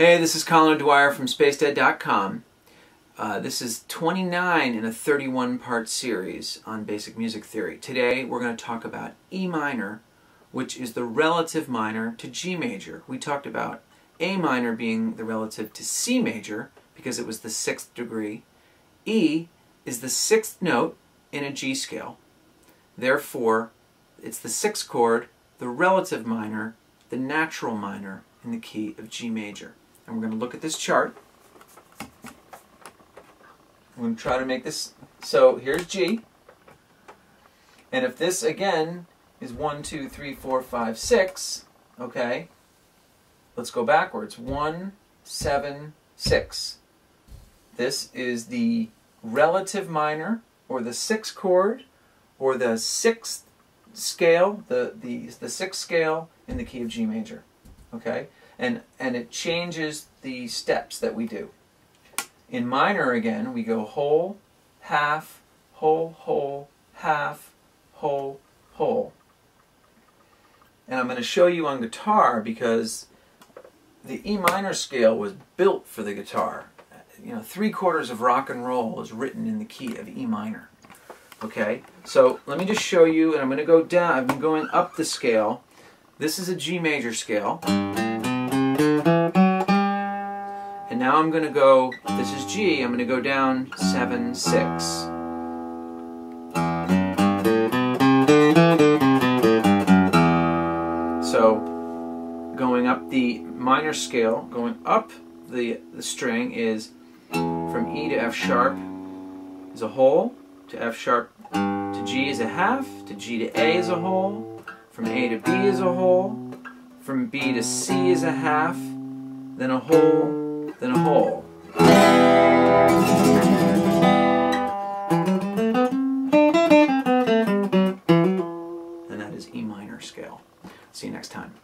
Hey, this is Colin O'Dwyer from SpaceDead.com. Uh, this is 29 in a 31 part series on basic music theory. Today we're going to talk about E minor, which is the relative minor to G major. We talked about A minor being the relative to C major because it was the sixth degree. E is the sixth note in a G scale. Therefore, it's the sixth chord, the relative minor, the natural minor in the key of G major. And we're going to look at this chart. I'm going to try to make this, so here's G. And if this, again, is 1, 2, 3, 4, 5, 6, okay, let's go backwards. 1, 7, 6. This is the relative minor, or the sixth chord, or the sixth scale, the, the, the sixth scale in the key of G major. Okay? And, and it changes the steps that we do. In minor again, we go whole, half, whole, whole, half, whole, whole. And I'm going to show you on guitar because the E minor scale was built for the guitar. You know, three quarters of rock and roll is written in the key of E minor. Okay, so let me just show you, and I'm going to go down, I've been going up the scale. This is a G major scale. And now I'm going to go, this is G, I'm going to go down 7, 6. So going up the minor scale, going up the, the string is from E to F sharp is a whole, to F sharp to G is a half, to G to A is a whole, from A to B is a whole, from B to C is a half, then a whole, then a whole. And that is E minor scale. See you next time.